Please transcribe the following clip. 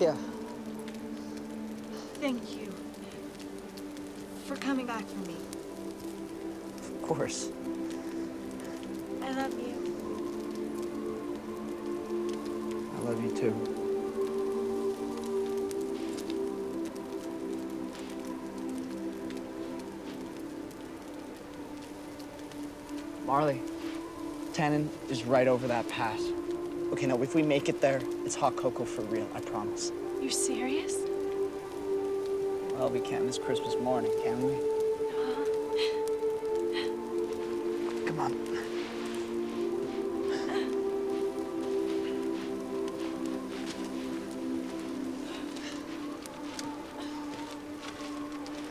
Yeah. Thank you for coming back for me. Of course. I love you. I love you too. Marley, Tannen is right over that pass. Okay, now if we make it there, it's hot cocoa for real, I promise. You're serious? Well, we can't miss Christmas morning, can we? Uh-huh. Come on.